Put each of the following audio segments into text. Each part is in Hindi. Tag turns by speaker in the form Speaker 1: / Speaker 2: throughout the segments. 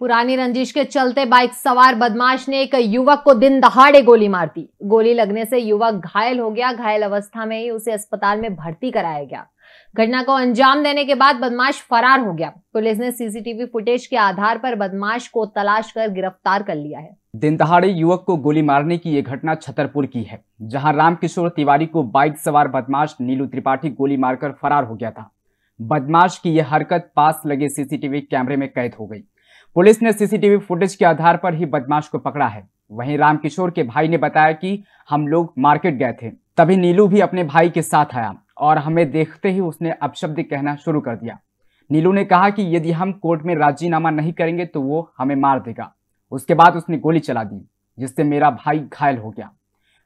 Speaker 1: पुरानी रंजिश के चलते बाइक सवार बदमाश ने एक युवक को दिन दहाड़े गोली मार दी। गोली लगने से युवक घायल हो गया। घायल अवस्था में ही उसे अस्पताल में भर्ती कराया गया। घटना को अंजाम देने के बाद बदमाश फरार हो गया। पुलिस ने सीसीटीवी फुटेज के आधार पर बदमाश को तलाश कर गिरफ़्तार कर लिया है।
Speaker 2: दिन दहाड़े युवक को गोली मारने की यह घटना छतरपुर की है, जहाँ रामकिशोर तिवारी को बाइक सवार बदमाश नीलू त्रिपाठी गोली मारकर फरार हो गया था। बदमाश की यह हरकत पास लगे सीसीटीवी कैमरे में कैद हो गई। पुलिस ने सीसीटीवी फुटेज के आधार पर ही बदमाश को पकड़ा है। वहीं रामकिशोर के भाई ने बताया कि हम लोग मार्केट गए थे। तभी नीलू भी अपने भाई के साथ आया और हमें देखते ही उसने अपशब्द कहना शुरू कर दिया। नीलू ने कहा कि यदि हम कोर्ट में राजीनामा नहीं करेंगे तो वो हमें मार देगा। उसके बाद उसने गोली चला दी, जिससे मेरा भाई घायल हो गया।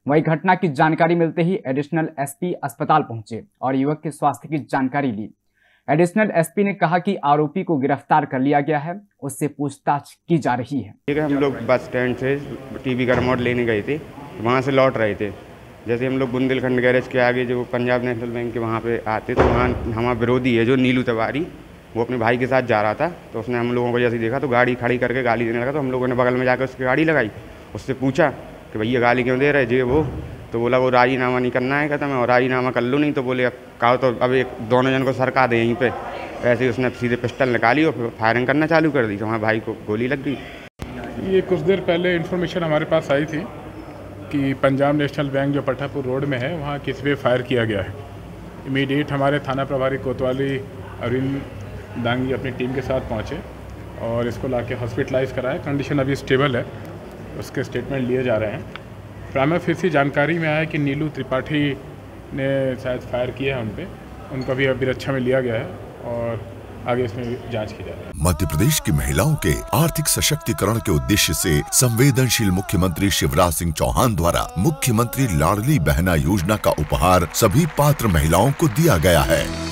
Speaker 2: वही घटना की जानकारी मिलते ही एडिशनल एसपी अस्पताल पहुँचे और युवक के स्वास्थ्य की जानकारी ली। एडिशनल एसपी ने कहा कि आरोपी को गिरफ़्तार कर लिया गया है, उससे पूछताछ की जा रही है।
Speaker 3: हम लोग बस स्टैंड से टीवी का रिमोट लेने गए थे, वहाँ से लौट रहे थे। जैसे हम लोग बुंदेलखंड गैरेज के आगे जो पंजाब नेशनल बैंक के वहाँ पे आते तो वहाँ हमारा विरोधी है जो नीलू तिवारी, वो अपने भाई के साथ जा रहा था तो उसने हम लोगों को जैसे देखा तो गाड़ी खड़ी करके गाली देने लगा तो हम लोगों ने बगल में जाकर उसकी गाड़ी लगाई। उससे पूछा कि भैया गाली क्यों दे रहे जी, वो तो बोला, वो राजीनामा नहीं करना है कहता मैं और राजीनामा कर लूँ, नहीं तो बोले, कहा तो अब एक, दोनों जन को सरका दे यहीं पे। ऐसे ही उसने सीधे पिस्टल निकाली और फायरिंग करना चालू कर दी। तो हमारे भाई को गोली लग गई।
Speaker 4: ये कुछ देर पहले इन्फॉर्मेशन हमारे पास आई थी कि पंजाब नेशनल बैंक जो पठापुर रोड में है, वहाँ किसी पे फायर किया गया है। इमीडिएट हमारे थाना प्रभारी कोतवाली अरविंद दांगी अपनी टीम के साथ पहुँचे और इसको ला के हॉस्पिटलाइज कराए कंडीशन अभी स्टेबल है। उसके स्टेटमेंट लिए जा रहे हैं। प्राइमा फेसी जानकारी में आया कि नीलू त्रिपाठी ने शायद फायर किया है उन पर उनका भी अभी रक्षा में लिया गया है और आगे इसमें जाँच की जाए
Speaker 5: मध्य प्रदेश की महिलाओं के आर्थिक सशक्तिकरण के उद्देश्य से संवेदनशील मुख्यमंत्री शिवराज सिंह चौहान द्वारा मुख्यमंत्री लाडली बहना योजना का उपहार सभी पात्र महिलाओं को दिया गया है।